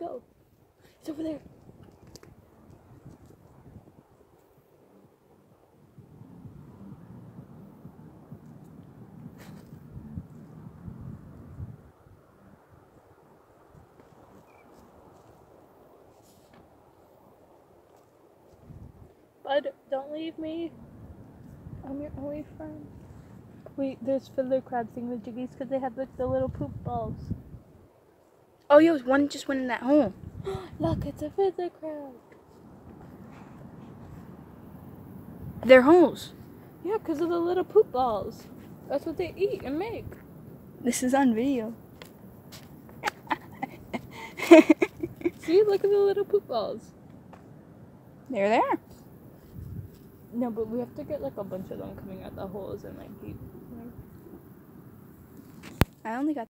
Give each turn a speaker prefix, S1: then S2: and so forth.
S1: go? It's over there. Bud, don't leave me. I'm your only friend. Wait, there's fiddler crabs thingamajiggies because they have like the little poop balls.
S2: Oh, yo, one just went in that hole.
S1: Look, it's a fiddler crab.
S2: They're holes.
S1: Yeah, because of the little poop balls. That's what they eat and make.
S2: This is on video.
S1: See, look at the little poop balls.
S2: They're there.
S1: No, but we have to get like a bunch of them coming out the holes and like keep.
S2: I only got